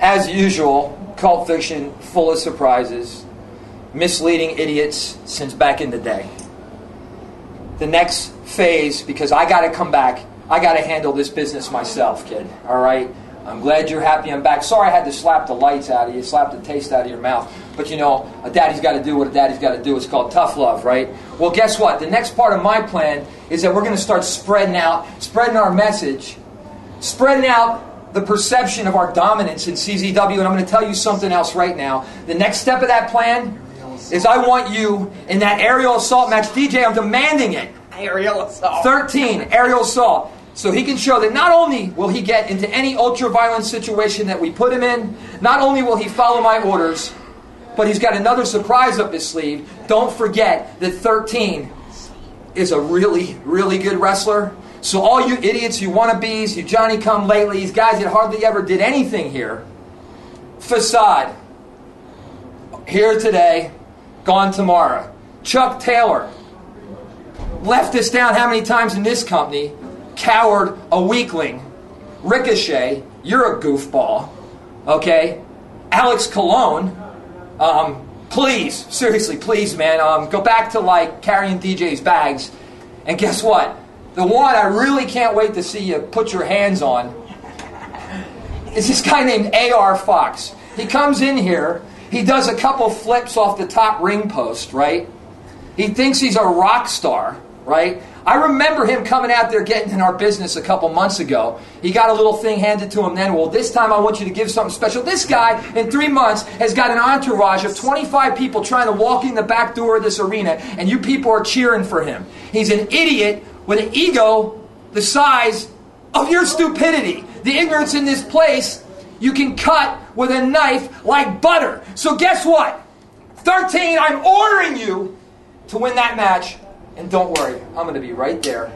as usual, cult fiction full of surprises, misleading idiots since back in the day. The next phase, because I got to come back, I got to handle this business myself, kid. All right? I'm glad you're happy I'm back. Sorry I had to slap the lights out of you, slap the taste out of your mouth. But you know, a daddy's got to do what a daddy's got to do. It's called tough love, right? Well, guess what? The next part of my plan is that we're going to start spreading out, spreading our message, spreading out the perception of our dominance in CZW. And I'm going to tell you something else right now. The next step of that plan is I want you in that aerial assault match. DJ, I'm demanding it. Aerial assault. 13, aerial assault. So he can show that not only will he get into any ultra violent situation that we put him in, not only will he follow my orders, but he's got another surprise up his sleeve. Don't forget that 13 is a really, really good wrestler. So all you idiots, you wannabes, you Johnny come latelys, guys that hardly ever did anything here, facade. Here today, gone tomorrow. Chuck Taylor left us down how many times in this company? Coward, a weakling. Ricochet, you're a goofball. Okay? Alex Colon, um, please, seriously, please, man, um, go back to like carrying DJ's bags. And guess what? The one I really can't wait to see you put your hands on is this guy named A.R. Fox. He comes in here, he does a couple flips off the top ring post, right? He thinks he's a rock star, right? I remember him coming out there getting in our business a couple months ago. He got a little thing handed to him then. Well, this time I want you to give something special. This guy, in three months, has got an entourage of 25 people trying to walk in the back door of this arena, and you people are cheering for him. He's an idiot with an ego the size of your stupidity. The ignorance in this place, you can cut with a knife like butter. So, guess what? 13, I'm ordering you to win that match. And don't worry, I'm going to be right there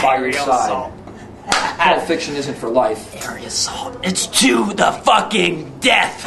by your side. Pulp fiction isn't for life. Aerial assault. It's to the fucking death.